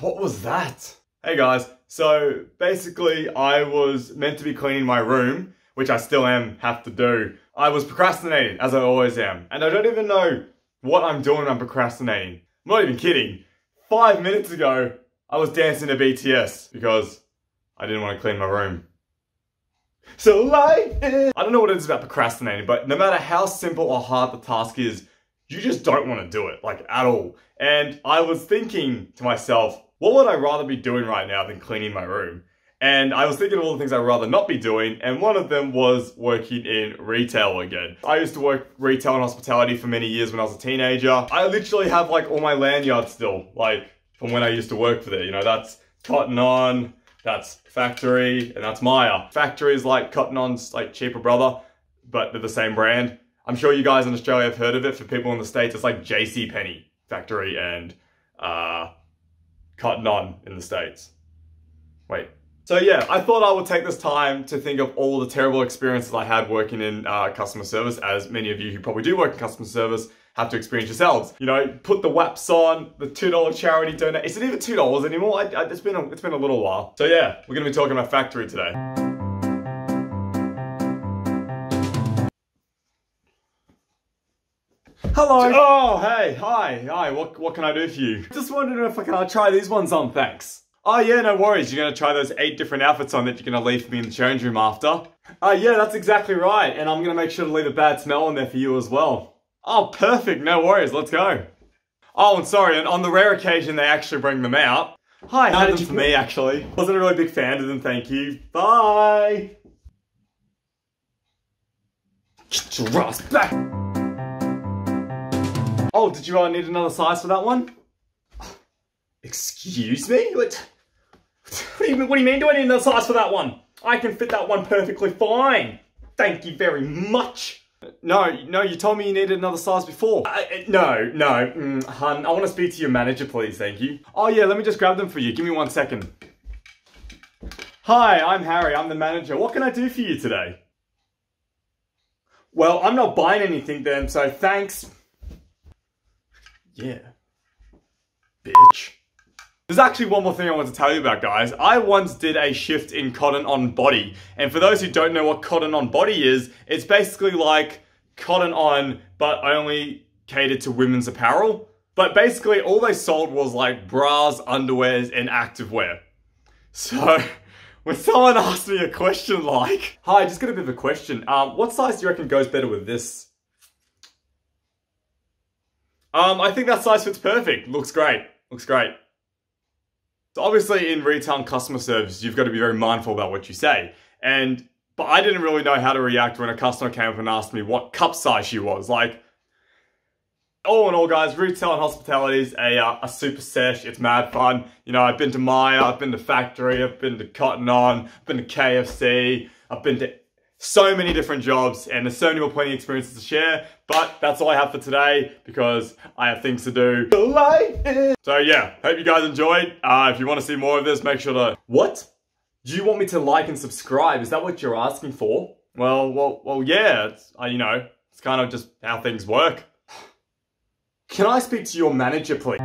what was that? Hey guys, so basically I was meant to be cleaning my room, which I still am, have to do. I was procrastinating, as I always am, and I don't even know what I'm doing I'm procrastinating. I'm not even kidding. Five minutes ago, I was dancing to BTS because I didn't want to clean my room. So life is... I don't know what it is about procrastinating, but no matter how simple or hard the task is, you just don't want to do it, like at all. And I was thinking to myself, what would I rather be doing right now than cleaning my room? And I was thinking of all the things I'd rather not be doing, and one of them was working in retail again. I used to work retail and hospitality for many years when I was a teenager. I literally have like all my lanyards still, like from when I used to work for there. You know, that's Cotton On, that's Factorie, and that's Myer. Factorie is like Cotton On's like cheaper brother, but they're the same brand. I'm sure you guys in Australia have heard of it. For people in the States, it's like J.C. Penney Factory and uh, Cotton On in the States. Wait. So yeah, I thought I would take this time to think of all the terrible experiences I had working in uh, customer service, as many of you who probably do work in customer service have to experience yourselves. You know, put the WAPs on, the $2 charity donate. Is it even $2 anymore? I, I, it's, been a, it's been a little while. So yeah, we're gonna be talking about Factorie today. Hello. Oh, hey, hi, hi. What, what can I do for you? Just wondering if I can uh, try these ones on, thanks. Oh yeah, no worries. You're gonna try those eight different outfits on that you're gonna leave for me in the change room after. Oh yeah, that's exactly right. And I'm gonna make sure to leave a bad smell in there for you as well. Oh, perfect. No worries. Let's go. Oh, and sorry, and on the rare occasion they actually bring them out. Hi, how did you for me actually. Wasn't a really big fan of them, thank you. Bye. Get your ass back. Oh, did you need another size for that one? Excuse me? What, what, do you, what do you mean do I need another size for that one? I can fit that one perfectly fine. Thank you very much. No, no, you told me you needed another size before. Uh, uh no, no, mm, hun, I want to speak to your manager, please, thank you. Oh yeah, let me just grab them for you. Give me one second. Hi, I'm Harry, I'm the manager. What can I do for you today? Well, I'm not buying anything then, so thanks. Yeah. Bitch. There's actually one more thing I want to tell you about, guys. I once did a shift in Cotton On Body. And for those who don't know what Cotton On Body is, it's basically like Cotton On, but only catered to women's apparel. But basically, all they sold was like bras, underwears, and activewear. So, when someone asked me a question like, Hi, just got a bit of a question. Um, what size do you reckon goes better with this? Um, I think that size fits perfect. Looks great. Looks great. So obviously in retail and customer service, you've got to be very mindful about what you say. And, but I didn't really know how to react when a customer came up and asked me what cup size she was. Like, all in all, guys, retail and hospitality is a, uh, a super sesh. It's mad fun. You know, I've been to Myer, I've been to Factorie, I've been to Cotton On, I've been to KFC, I've been to so many different jobs and there's so many more plenty experiences to share, but that's all I have for today because I have things to do. So yeah, hope you guys enjoyed. Uh, if you want to see more of this, make sure to... What? Do you want me to like and subscribe? Is that what you're asking for? Well, well, well, yeah, it's, uh, you know, it's kind of just how things work. Can I speak to your manager, please?